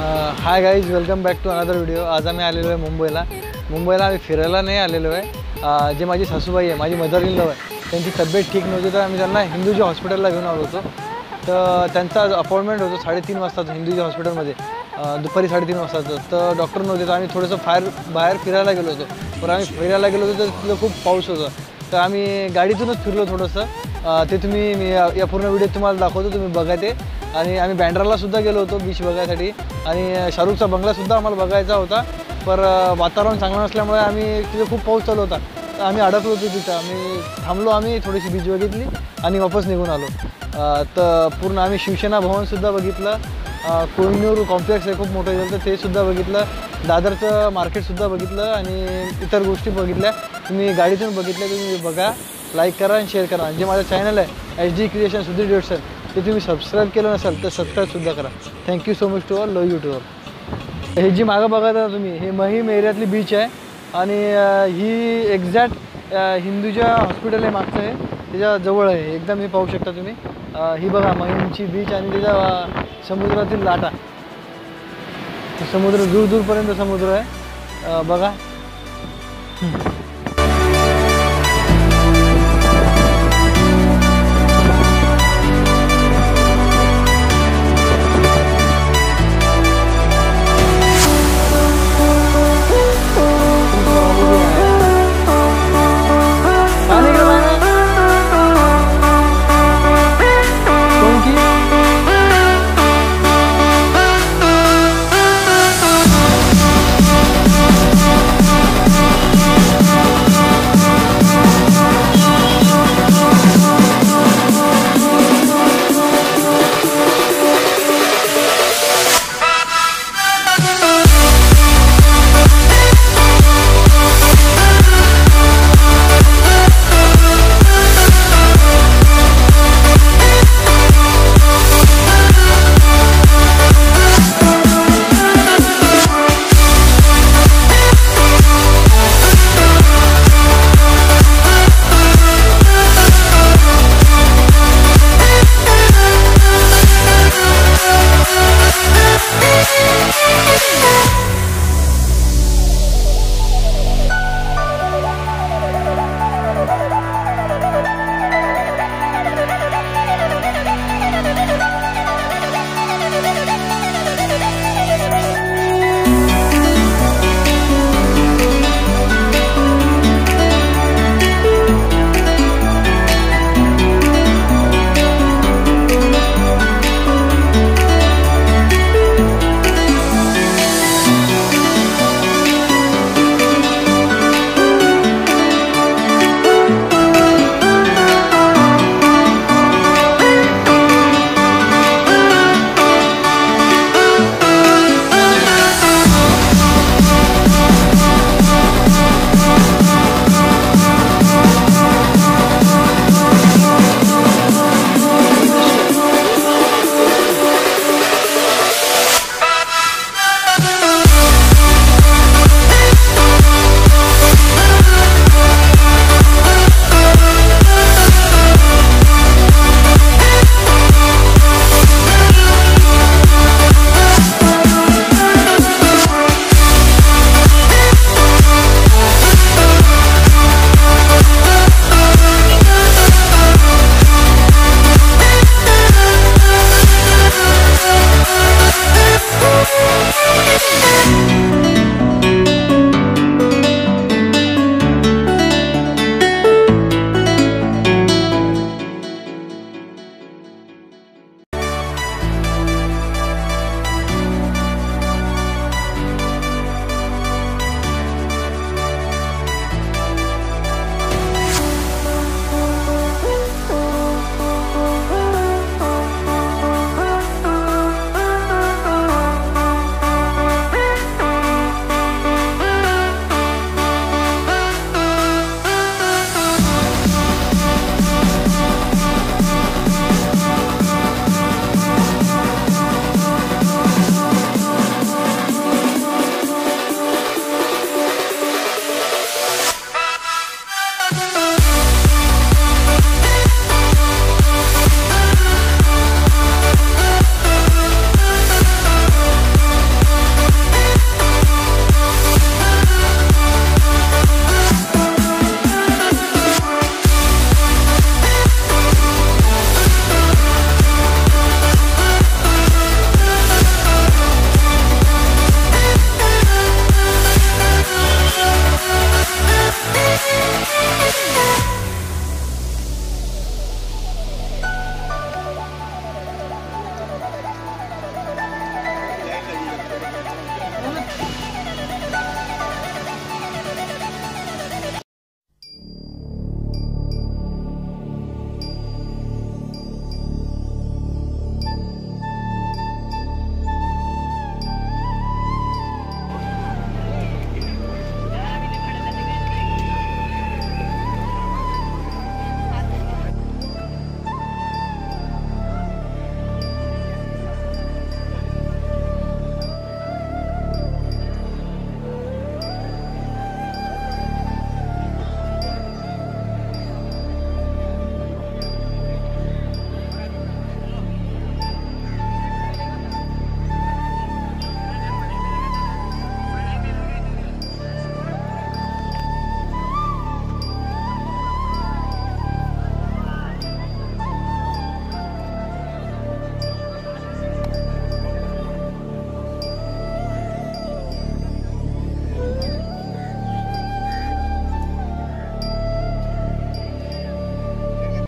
Hi guys welcome back to another video आज आम्ही आलेलो आहे मुंबईला. मुंबईला आम्ही फिरायला नाही आलेलो आहे. जे माझी सासूबाई आहे माझी मदर इन लव आहे त्यांची तब्येत ठीक नव्हती तर आम्ही त्यांना हिंदूजी हॉस्पिटलला घेऊन आलो होतो. तर त्यांचा अपॉइंटमेंट होतो साडेतीन वाजताचं हिंदूजी हॉस्पिटलमध्ये दुपारी साडेतीन वाजताचं. तर डॉक्टर नव्हते तर आम्ही थोडंसं बाहेर बाहेर फिरायला गेलो होतो. पण आम्ही फिरायला गेलो होतो तर तिथं खूप पाऊस होता. तर आम्ही गाडीतूनच फिरलो थोडंसं. ते तुम्ही मी या पूर्ण व्हिडिओ तुम्हाला दाखवतो तुम्ही बघा ते. आणि आम्ही बँड्राला सुद्धा गेलो होतो बीच बघायसाठी. आणि शाहरुखचा बंगलासुद्धा आम्हाला बघायचा होता. पर वातावरण चांगलं नसल्यामुळे आम्ही तिथे खूप पाऊस चालू होता. तर आम्ही अडकलो होतो तिथं. आम्ही थांबलो आम्ही थोडीशी बीच बघितली आणि वापस निघून आलो. तर पूर्ण आम्ही शिवसेना भवनसुद्धा बघितलं. अं, कोहिनूर कॉम्प्लेक्स आहे खूप मोठं गेलं तर ते सुद्धा बघितलं. दादरचं मार्केटसुद्धा बघितलं आणि इतर गोष्टी बघितल्या. तुम्ही गाडीतून बघितल्या तुम्ही बघा. लाईक करा आणि शेअर करा. आणि जे माझं चॅनल आहे एच डी क्रिएशन सुधीर डेडसन ते तुम्ही सबस्क्राईब केलं नसाल तर सबस्क्राईबसुद्धा करा. Thank you so much to all love you to all हे जी मागं बघत आहे तुम्ही हे महिम एरियातली बीच आहे. आणि ही एक्झॅक्ट हिंदूच्या हॉस्पिटल आहे मागचं आहे त्याच्याजवळ आहे. एकदम हे पाहू शकता तुम्ही. ही बघा महिमची बीच आणि त्याच्या समुद्रातील लाटा. समुद्र दूर दूरपर्यंत समुद्र आहे. बघा.